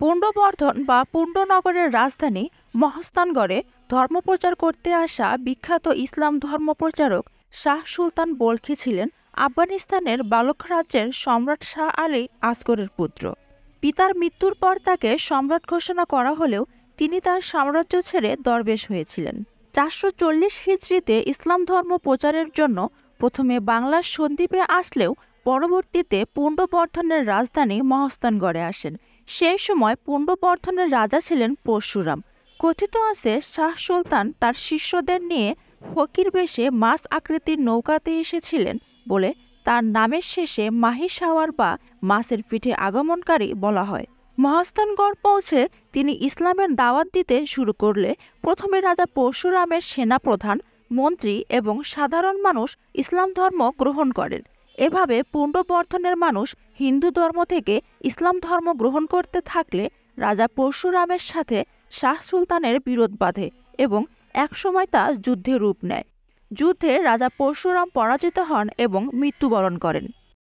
পুণ্ডবর্ধন বা পুণ্ডনগরের রাজধানী মহাস্থানগড়ে ধর্মপ্রচার করতে আসা বিখ্যাত ইসলাম ধর্মপ্রচারক শাহ সুলতান বলখি ছিলেন আফগানিস্তানের বালক রাজ্যের সম্রাট শাহ আলী আসগরের পুত্র। পিতার মৃত্যুর পর তাকে সম্রাট ঘোষণা করা হলেও তিনি তার সাম্রাজ্য ছেড়ে দরবেশ হয়েছিলেন। চারশো চল্লিশ হিজড়িতে ইসলাম ধর্ম প্রচারের জন্য প্রথমে বাংলার সন্দ্বীপে আসলেও পরবর্তীতে পুণ্ডবর্ধনের রাজধানী মহস্তানগড়ে আসেন। সেই সময় পুণ্ডবর্ধনের রাজা ছিলেন পরশুরাম। কথিত আছে, শাহ সুলতান তার শিষ্যদের নিয়ে ফকির বেশে মাছ আকৃতির নৌকাতে এসেছিলেন বলে তার নামের শেষে মাহি সাওয়ার বা মাছের পিঠে আগমনকারী বলা হয়। মহাস্থানগড় পৌঁছে তিনি ইসলামের দাওয়াত দিতে শুরু করলে প্রথমে রাজা পরশুরামের সেনাপ্রধান, মন্ত্রী এবং সাধারণ মানুষ ইসলাম ধর্ম গ্রহণ করেন। এভাবে পুণ্ডবর্ধনের মানুষ হিন্দু ধর্ম থেকে ইসলাম ধর্ম গ্রহণ করতে থাকলে রাজা পরশুরামের সাথে শাহ সুলতানের বিরোধ বাঁধে এবং একসময় তা যুদ্ধে রূপ নেয়। যুদ্ধে রাজা পরশুরাম পরাজিত হন এবং মৃত্যুবরণ করেন।